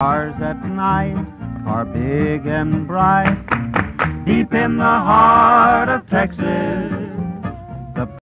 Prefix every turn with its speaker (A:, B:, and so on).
A: Stars at night are big and bright. Deep in the heart of Texas